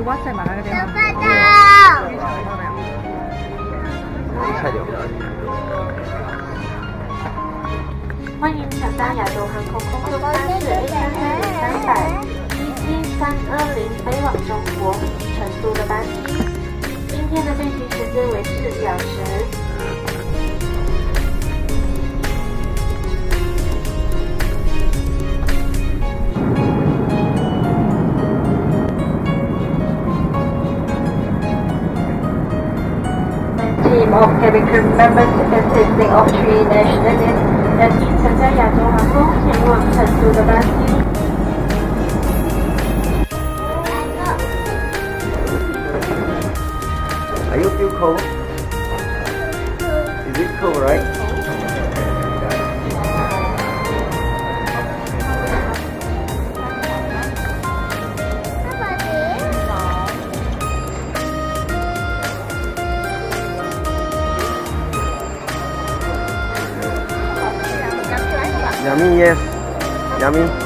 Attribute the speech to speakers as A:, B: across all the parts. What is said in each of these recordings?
A: 你挖在马那个地方。
B: 菜鸟。
C: 欢迎乘搭亚洲航空空客巴士 A 三零三百一七三二零飞往中国成都的班机。今天的飞行时间为四小时。team of cabin crew members consisting of three nationalities that 参加亚洲航空前往成都的班机。
B: Are you feel cold? Is it cold, right? Cameo?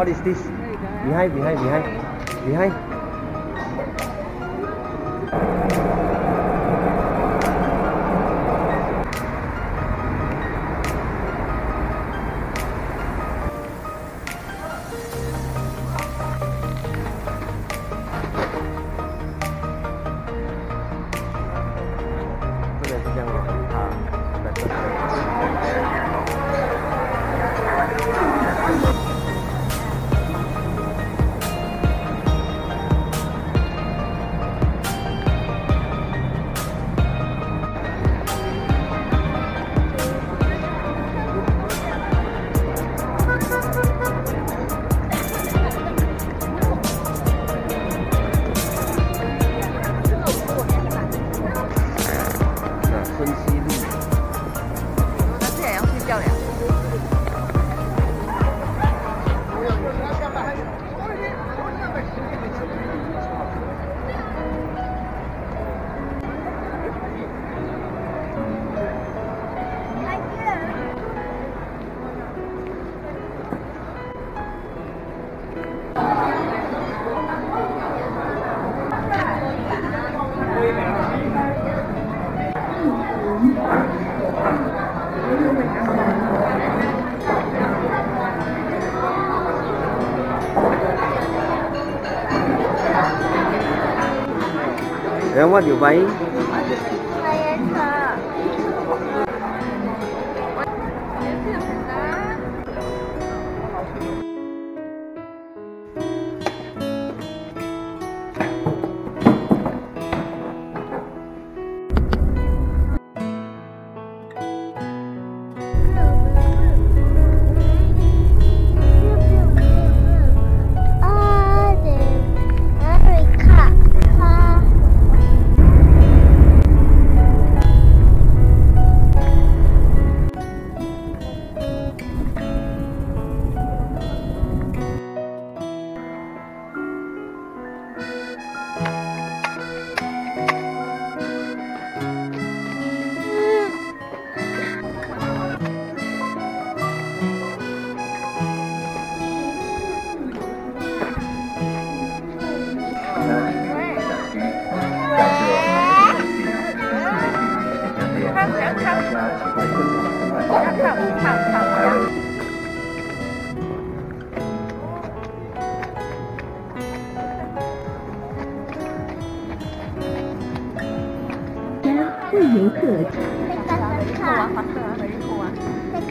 B: What is this? Behind, behind, behind, behind.
D: 我就
E: 买。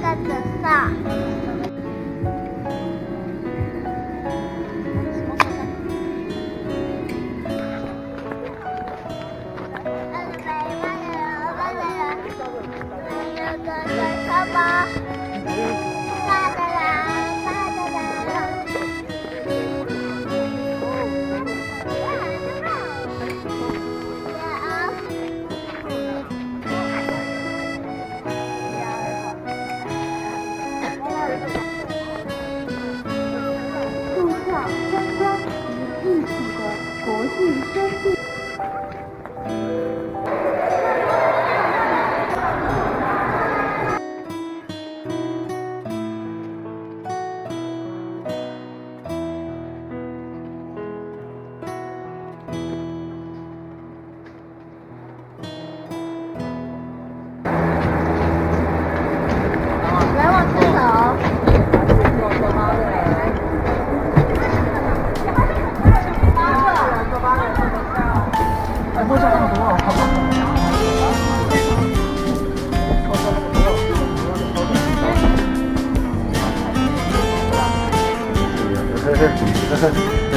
E: 在等上是上。
A: 不是很多，好吧？
E: 呵呵呵呵。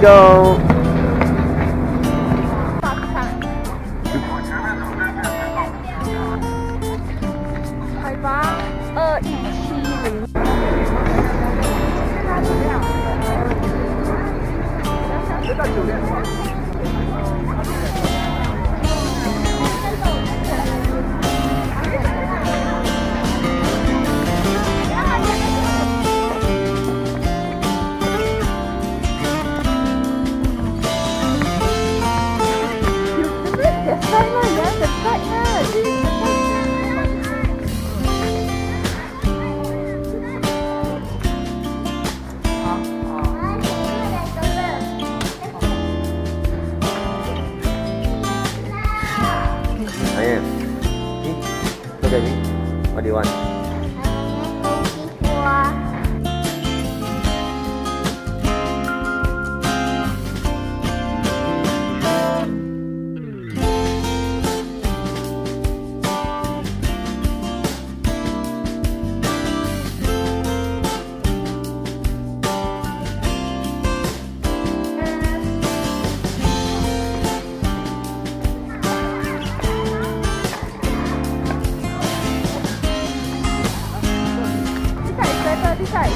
E: Go。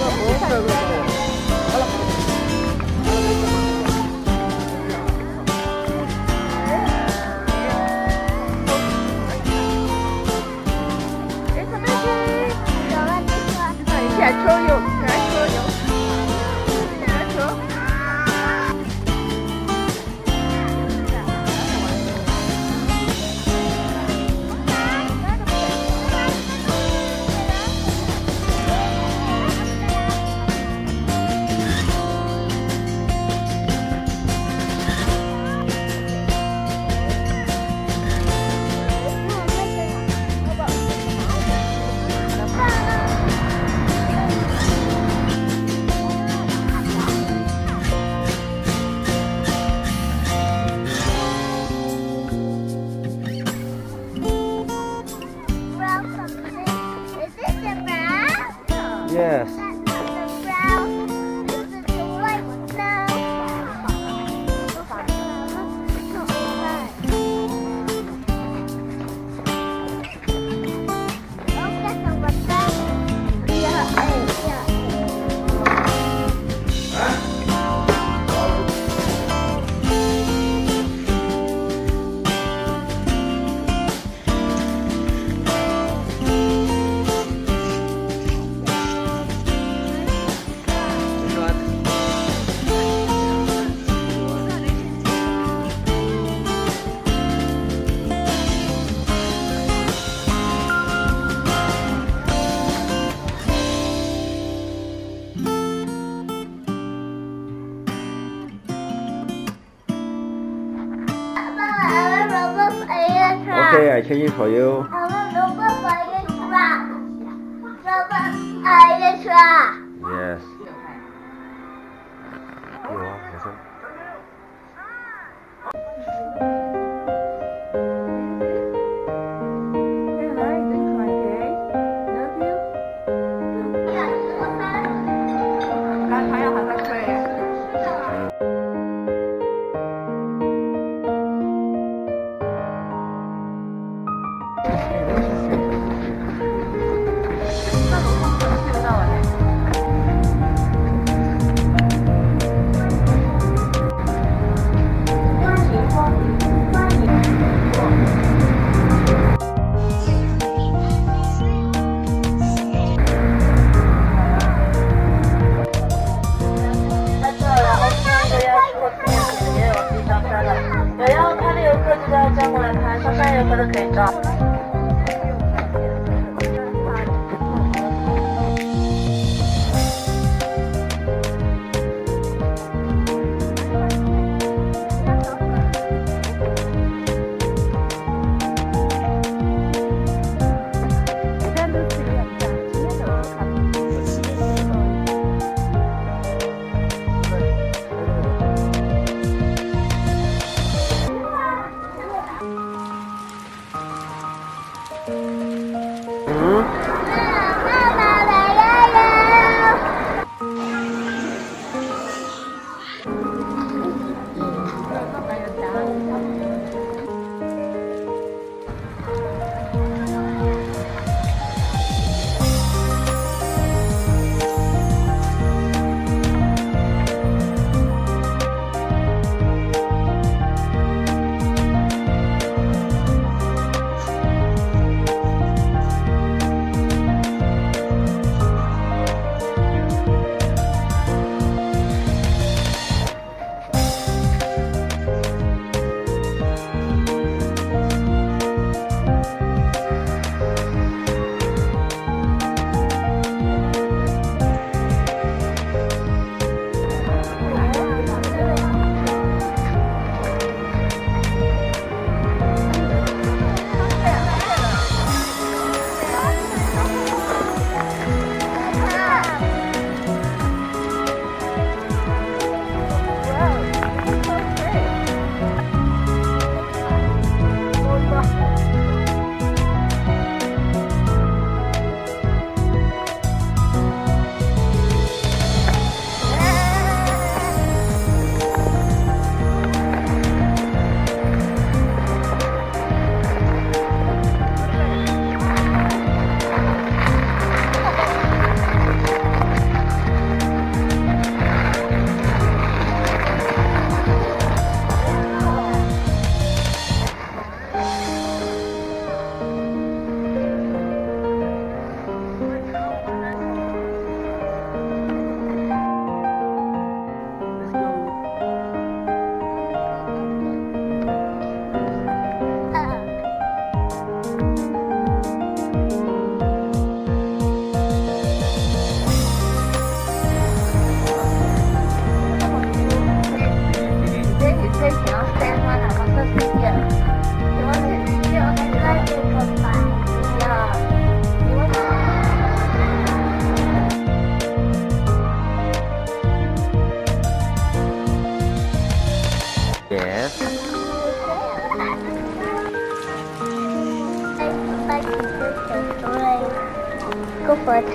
A: 起
E: ，Yes。对呀、啊，
A: 亲亲好友。我们爸
F: 爸
G: 一个车，爸爸爱
E: 的车。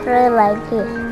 E: really like it.